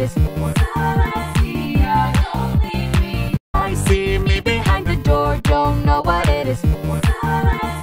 is for. I see me behind the door, don't know what it is for.